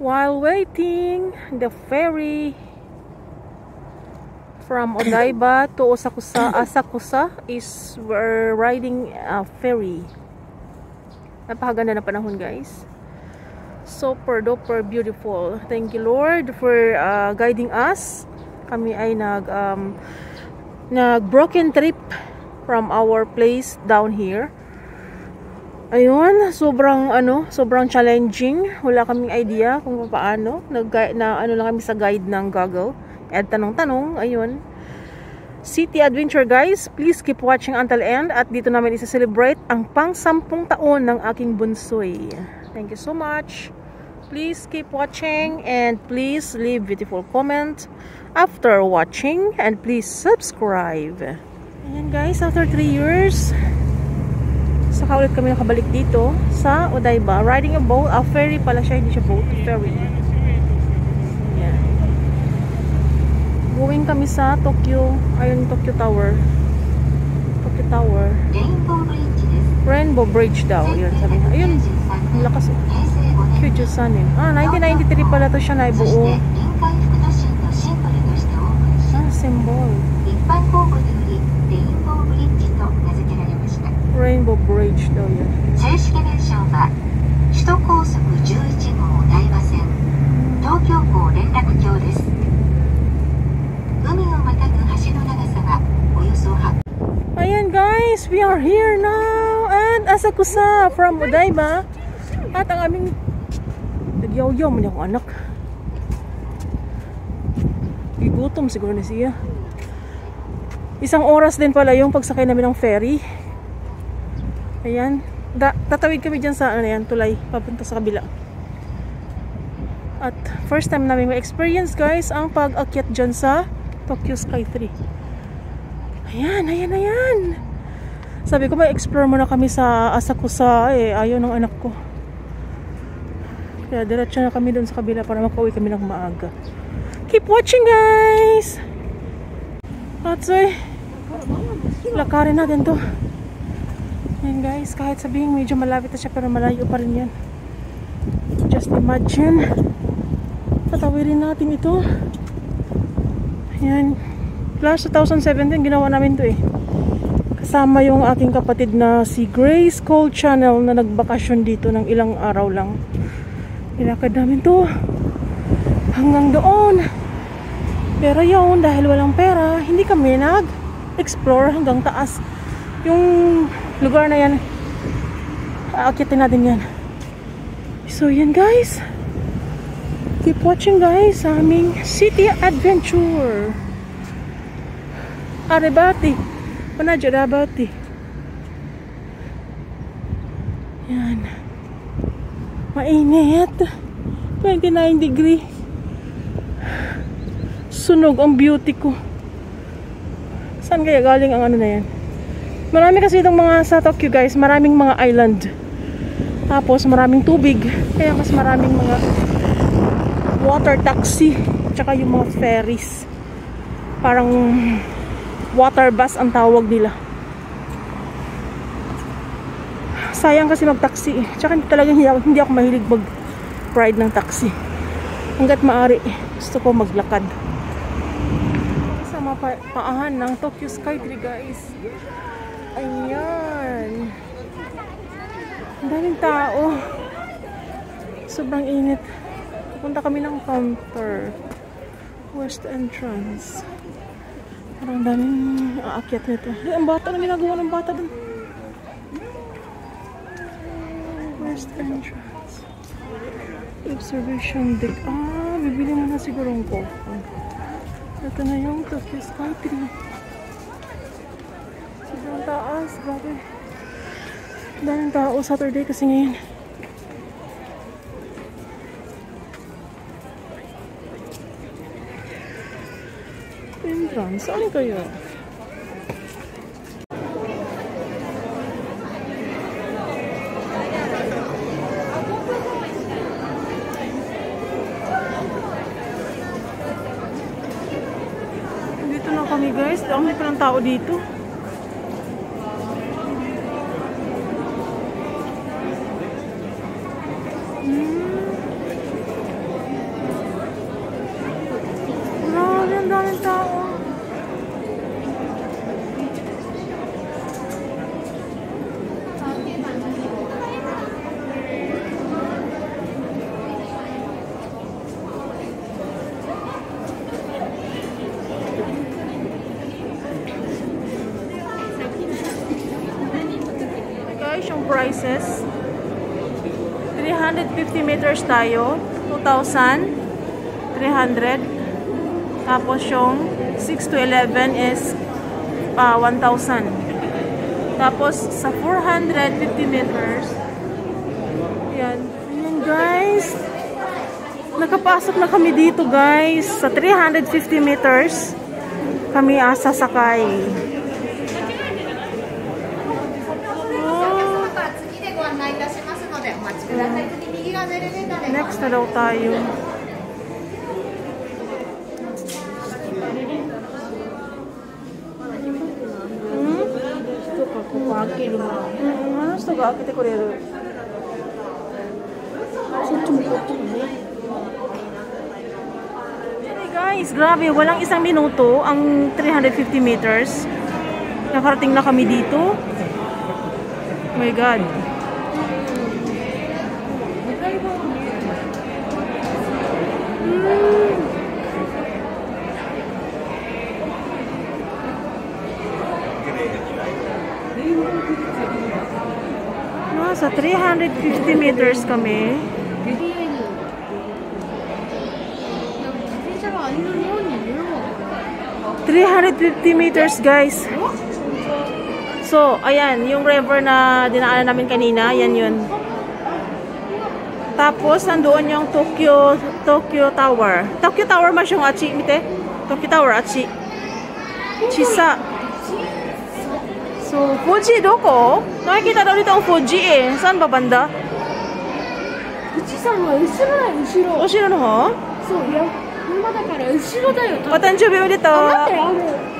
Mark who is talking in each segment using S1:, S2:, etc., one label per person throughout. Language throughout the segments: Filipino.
S1: while waiting the ferry from Odaiba to Osakusa. Asakusa is we're riding a ferry. Napakaganda na panahon guys. Super duper beautiful. Thank you Lord for uh, guiding us. Kami ay nag um, nag broken trip from our place down here Ayun, sobrang ano, sobrang challenging. Wala kaming idea kung paano. Nag na ano lang kami sa guide ng Google. At tanong-tanong, ayun. City Adventure guys, please keep watching until end at dito namin isa-celebrate ang pang-sampung taon ng aking bunsoy. Thank you so much. Please keep watching and please leave beautiful comment after watching and please subscribe. Ayan guys, after 3 years, Saka ulit kami nakabalik dito sa Odaiba. Riding a boat. A ferry pala siya. Hindi siya boat. Ferry. Yan. Going kami sa Tokyo. Ayun, Tokyo Tower. Tokyo Tower. Rainbow Bridge daw. Yun, sabi nga. Ayun. Ang lakas. Kyujusanin. Ah, 1993 pala to siya na ibuo. Ah, symbol. Rainbow Bridge daw yan.
S2: 正式名称は首都高速11号台場線東京港連絡橋です海をまたぐ橋の長さはおよそ8
S1: Ayan guys, we are here now at Asakusa from Odaiba. At ang aming nagyaw-yaw man akong anak. Igutom siguro na siya. Isang oras din pala yung pagsakay namin ng ferry. Ayan. Da tatawid kami dyan sa ano yan, tulay. Papunta sa kabila. At first time namin ma-experience guys ang pag-akyat dyan sa Tokyo Sky 3. Ayan, ayan, ayan. Sabi ko ma-explore muna kami sa Asakusa eh. Ayaw ng anak ko. Kaya diretso na kami dun sa kabila para makauwi kami ng maaga. Keep watching guys! At so eh, lakarin natin to. Yan guys, kahit sabihin medyo malapit na siya pero malayo pa rin yan. Just imagine. Tatawirin natin ito. Yan. Last 2017 ginawa namin to eh. Kasama yung aking kapatid na si Grace Cold Channel na nagbakasyon dito ng ilang araw lang. Ilakad namin to. Hanggang doon. Pero yun, dahil walang pera, hindi kami nag-explore hanggang taas. Yung lugar na yan. Aakitin natin yan. So yan guys. Keep watching guys. Sa aming city adventure. Arabati. Panaja Arabati. Yan. Mainit. 29 degree. Sunog ang beauty ko. Saan kaya galing ang ano na yan Marami kasi itong mga sa Tokyo guys, maraming mga island. Tapos maraming tubig. Kaya mas maraming mga water taxi. Tsaka yung mga ferries. Parang water bus ang tawag nila. Sayang kasi mag-taxi. Tsaka talagang hindi ako, mahilig mag-ride ng taxi. Hanggat maaari, gusto ko maglakad. Sa mga paahan ng Tokyo Skytree guys. Ayan. Ang daming tao. Sobrang init. Pupunta kami ng counter. West entrance. Parang daming aakyat nito. Ay, ang bata na ginagawa ng bata dun. West entrance. Observation deck. Ah, bibili mo na siguro ang coffee. Ito na yung Tokyo Sky. Taas. Grabe. Daming tao Saturday kasi ngayon. Entrance. Saan kayo? Dito na kami guys. Dami pa ng tao dito. Prices. 350 meters tayo. 2,300. Tapos yung 6 to 11 is uh, 1,000. Tapos sa 450 meters, yan. Yan guys. Nakapasok na kami dito guys. Sa 350 meters, kami asa sakay. Next na daw tayo. Hmm? Hmm,
S3: ano sa gaki te kureru?
S1: Hey guys, grabe, walang isang minuto ang 350 meters. Nakarating na kami dito. Oh my God. No, so 350 meters kami.
S3: Three hundred
S1: fifty meters, guys. So, ayan, yung river na dinaanan namin kanina, yan yun. Tapos, nandoon yung Tokyo, Tokyo Tower. Tokyo Tower mas yung achi, mite? Tokyo Tower, achi. Chisa. So, Fuji doko? Oh. Nakikita daw dito ang Fuji eh. Saan ba banda?
S3: Fuji-san wa ushiro na
S1: ushiro. Ushiro no ho?
S3: So, ya. Yuma da kara ushiro da yo.
S1: Patanjubi mo dito.
S3: Ah, ah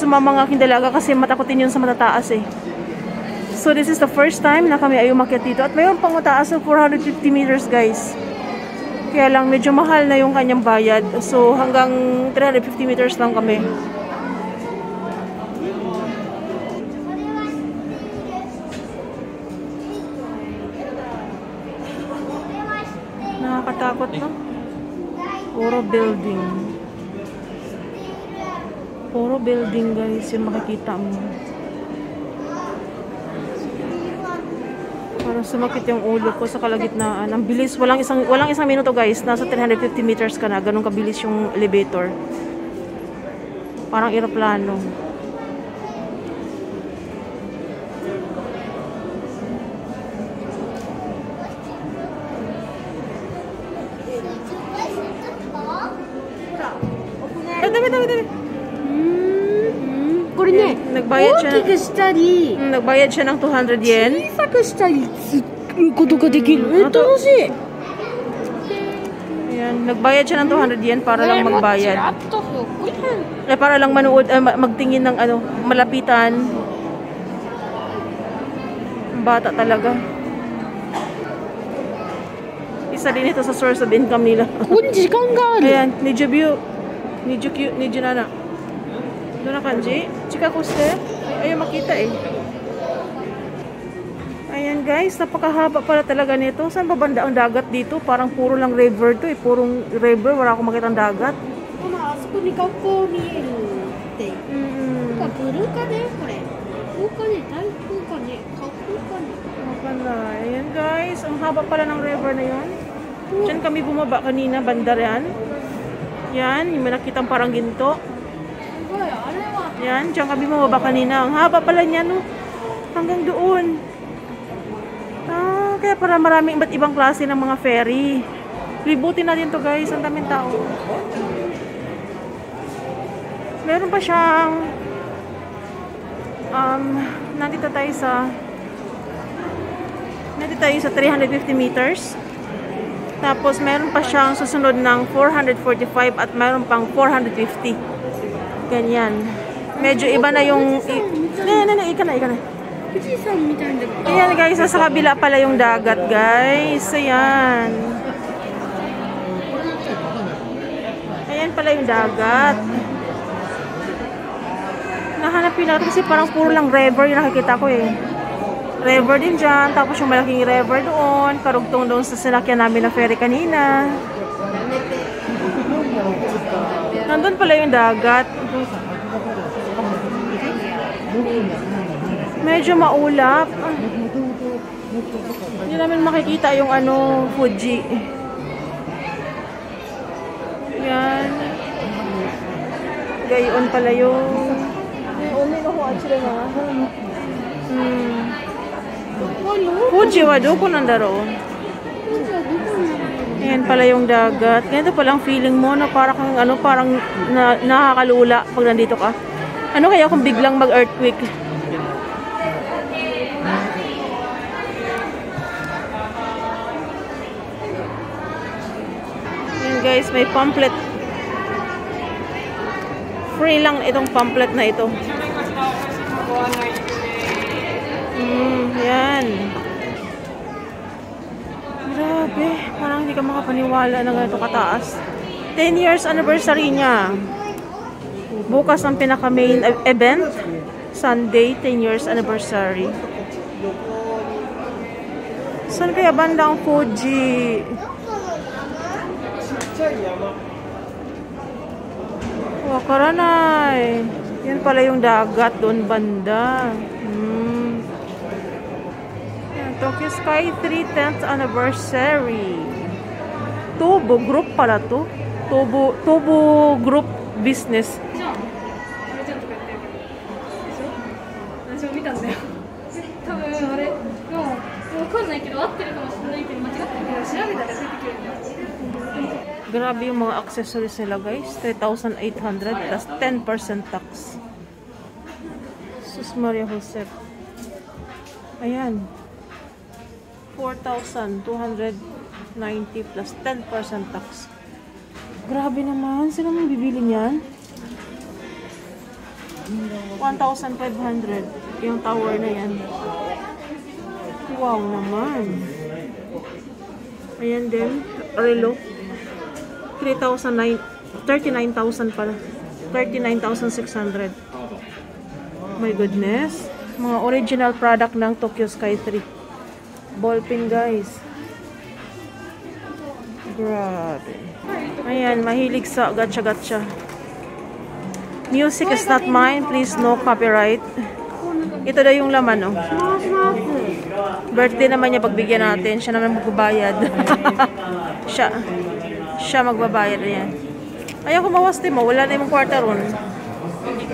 S1: sumama ang aking dalaga kasi matakotin yun sa matataas eh. So this is the first time na kami ay umakyat dito. At mayroon pang mataas na 450 meters guys. Kaya lang medyo mahal na yung kanyang bayad. So hanggang 350 meters lang kami. Nakakatakot no? Puro building. Puro building guys yung makikita mo. Parang sumakit yung ulo ko sa kalagitnaan. Ang bilis. Walang isang, walang isang minuto guys. Nasa 350 meters ka na. Ganun kabilis yung elevator. Parang aeroplano. nagbayad siya.
S3: Uti kastari.
S1: Hmm, nagbayad siya ng 200 yen.
S3: Chisa kastari. Kuto
S1: ka dekin.
S3: Hmm, ito si.
S1: Ayan, nagbayad siya ng 200 yen para lang magbayad.
S3: Ah.
S1: Eh, para lang manood, eh, magtingin ng ano, malapitan. Bata talaga. Isa din ito sa source of income nila.
S3: Unji kanggal. Ayan, ni Jebu. Ni Jukyu, ni
S1: Junana. Nijo view. Nijo cute, Nijo nana. Doon na kanji. Chika koste. Ay, ayaw makita eh. Ayan guys, napakahaba pala talaga nito. Saan ba banda ang dagat dito? Parang puro lang river to eh. Purong river, wala akong makita ang dagat.
S3: まああそこに学校見えるっていう
S1: Mm.
S3: なんかブルーかねこれ高かね大高かね学校かね
S1: Mapala. Ayan guys, ang haba pala ng river na yun. Diyan kami bumaba kanina, banda yan. Yan, yung may nakitang parang ginto. Yan, dyan kami bumaba kanina. Ang haba pala niya, no? Hanggang doon. Ah, kaya para maraming iba't ibang klase ng mga ferry. Libutin natin to guys. Ang daming tao. Meron pa siyang um, nandito tayo sa nandito tayo sa 350 meters. Tapos, meron pa siyang susunod ng 445 at meron pang 450. Ganyan medyo iba na yung... Nay, nay, nay, ika na, ika na.
S3: Um,
S1: Ayan oh, guys, nasa kabila pala yung dagat guys. Ayan. Ayan pala yung dagat. Nahanapin natin kasi parang puro lang river yung nakikita ko eh. River din dyan, tapos yung malaking river doon, karugtong doon sa sinakyan namin na ferry kanina. Nandun pala yung dagat. Medyo maulap. Hindi namin makikita yung ano, Fuji. Yan. Gayon pala yung... Hmm. Fuji wa doko nandaro? Ayan pala yung dagat. Ganito palang feeling mo na parang ano, parang na, nakakalula pag nandito ka. Ano kaya kung biglang mag-earthquake? Ayan guys, may pamphlet. Free lang itong pamphlet na ito. Hmm, yan. Grabe, parang hindi ka makapaniwala na ganito kataas. 10 years anniversary niya. Bukas ang pinaka main e- event. Sunday, 10 years anniversary. Saan kaya banda ang Fuji? Wakaranay. Yan pala yung dagat doon banda. Hmm. Tokyo Sky 3 10th anniversary. Tubo group pala to. Tubo, Tubo group business. Grabe yung mga accessories nila guys. 3,800 plus 10% tax. Sus Maria Jose. Ayan. 4,290 plus 10% tax. Grabe naman. Sino mang bibili niyan? 1,500 yung tower na yan. Wow naman. Ayan din. Relo. 3,009 39,000 pala. 39,600. My goodness. Mga original product ng Tokyo Sky 3. Ballpen guys. Grabe. Ayan, mahilig sa gacha-gacha. Music is not mine. Please no copyright. Ito daw yung laman, oh. Birthday naman niya pagbigyan natin. Siya naman magbabayad. siya. Siya magbabayad yan. Ayaw ko mawas mo. Wala na yung kwarta ron.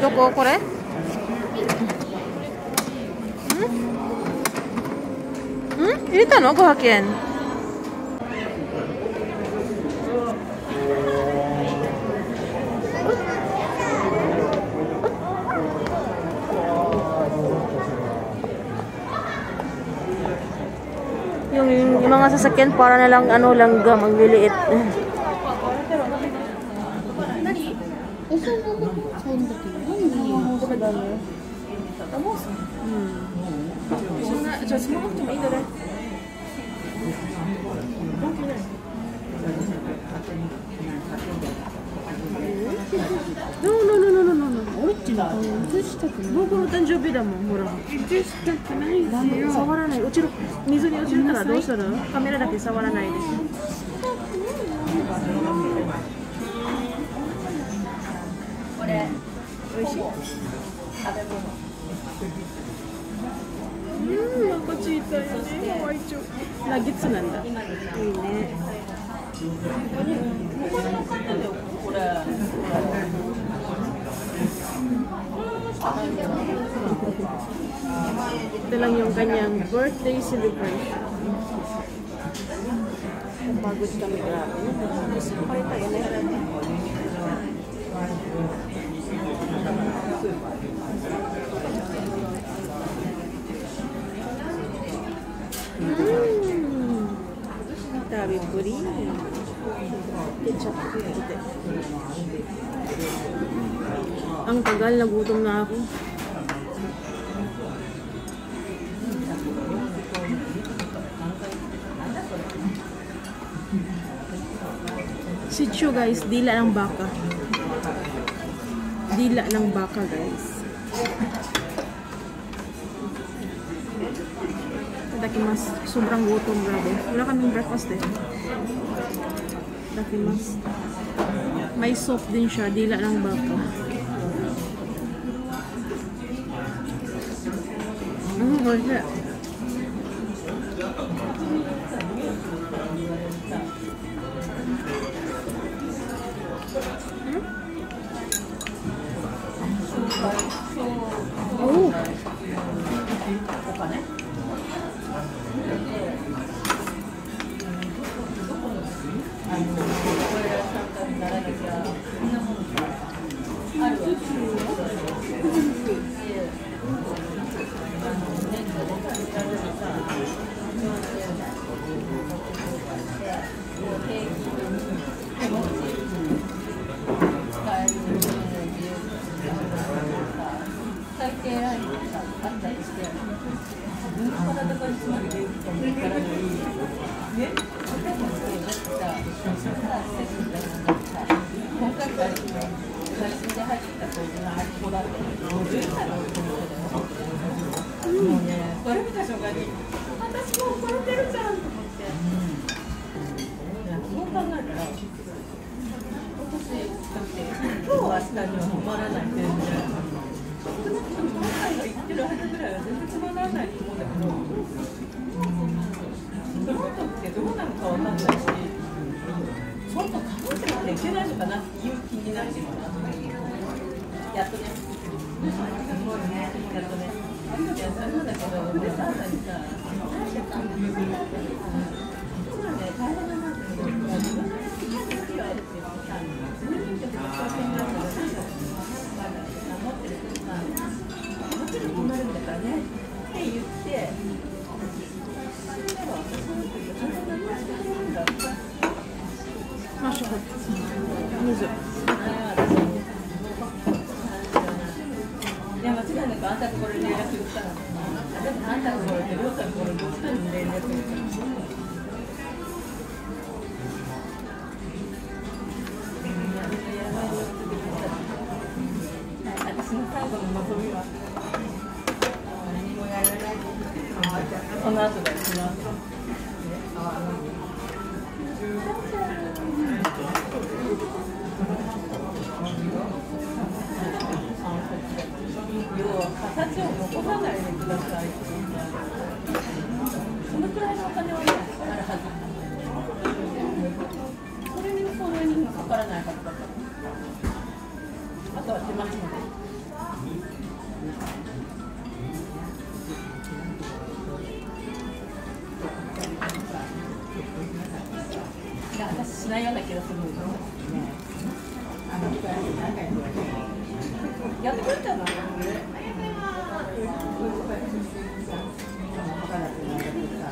S1: Ito ko, kore? Hmm? Hmm? Ito no? Kuhakyan. Yung, yung, mga sasakyan para na lang ano langgam ang liliit.
S3: だね。あ、もうそうん。ん、じゃあ、
S1: そのこともいいんだね。関係ない。No, no,
S3: no, no, no, no, no. 映したくない。
S1: 僕の誕生日だもん、ほら。
S3: 映したくないですよ。
S1: 触らない。落ちる。水に落ちるからどうしたらカメラだけ触らないです。これ。美味しい。うん、赤ちいたいね。ハワイチョ。ナゲッツなんだ。いいね。Ito lang yung kanyang birthday celebration. Pagod kami grabe. Gusto ko kayo tayo na Mm. Dami whipped pudding. Ketchup. Ito. Ang tagal, nagutom na ako. Sitio guys, dila ng baka. Dila ng baka guys. Dakimas, sobrang gutom grabe. Wala kaming breakfast eh. Dakimas. May soup din siya, dila ng baka. Mm, wala. 見
S4: た瞬間に私も遅れてるじゃんと思って、そう考えたら私だって今日明日には止まらない全然少なが行ってる間ぐらいは全然つまらないと思うんだけどノートってどうなのかわかんないしちょっとかぶってまでいけないのかなっていう気になってしまやっとねその後だよその後要は形を残さないでくださいそのくらいのお金はねあるはずそれにそんなにかからないはずないような気がするんですよやってくれたのた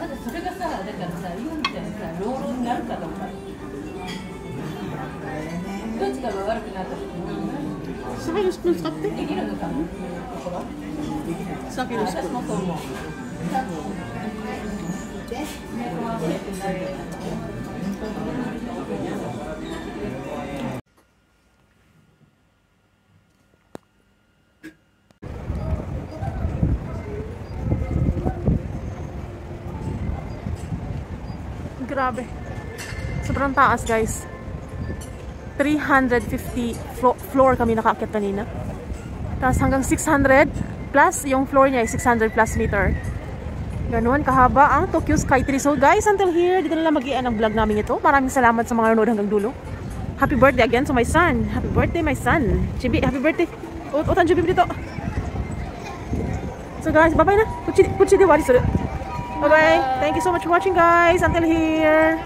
S4: だそれがさ、だからさ、今みたいにさ、老老になるかどうか。どっちかが悪くなった時にできるのかなところ
S1: Sa akin,
S4: 私もそう思う。
S1: Grabe. Sobrang taas, guys. 350 flo- floor kami nakaakyat kanina. Tapos hanggang 600 plus, yung floor niya ay 600 plus meter. Ganun, kahaba ang Tokyo Skytree. So guys, until here, dito na lang mag ang vlog namin ito. Maraming salamat sa mga nanonood hanggang dulo. Happy birthday again to my son. Happy birthday, my son. Chibi, happy birthday. Utan Chibi dito. So guys, bye-bye na. Kuchi, kuchi de wari suru. Bye-bye. Thank you so much for watching guys. Until here.